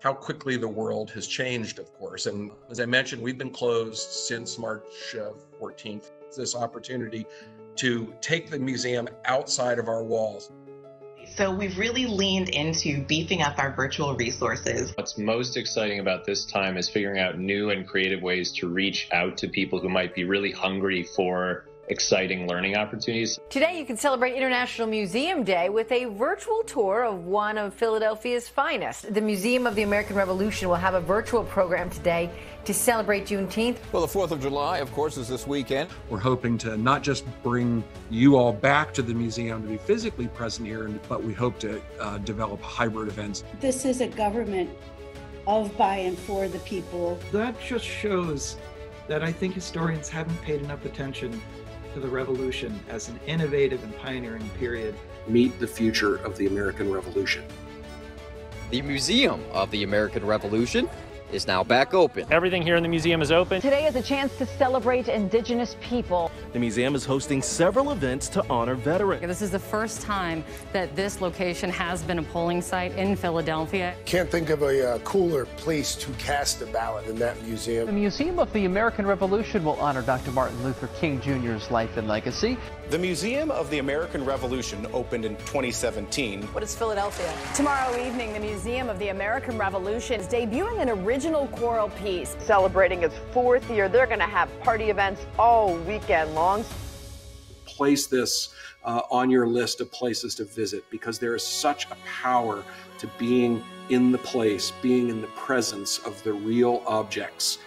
how quickly the world has changed, of course. And as I mentioned, we've been closed since March uh, 14th. This opportunity to take the museum outside of our walls. So we've really leaned into beefing up our virtual resources. What's most exciting about this time is figuring out new and creative ways to reach out to people who might be really hungry for exciting learning opportunities. Today, you can celebrate International Museum Day with a virtual tour of one of Philadelphia's finest. The Museum of the American Revolution will have a virtual program today to celebrate Juneteenth. Well, the 4th of July, of course, is this weekend. We're hoping to not just bring you all back to the museum to be physically present here, but we hope to uh, develop hybrid events. This is a government of, by, and for the people. That just shows that I think historians haven't paid enough attention to the revolution as an innovative and pioneering period. Meet the future of the American Revolution. The Museum of the American Revolution is now back open. Everything here in the museum is open. Today is a chance to celebrate Indigenous people. The museum is hosting several events to honor veterans. This is the first time that this location has been a polling site in Philadelphia. Can't think of a uh, cooler place to cast a ballot than that museum. The Museum of the American Revolution will honor Dr. Martin Luther King Jr.'s life and legacy. The Museum of the American Revolution opened in 2017. What is Philadelphia? Tomorrow evening, the Museum of the American Revolution is debuting an original choral piece. Celebrating its fourth year, they're going to have party events all weekend long. Place this uh, on your list of places to visit because there is such a power to being in the place, being in the presence of the real objects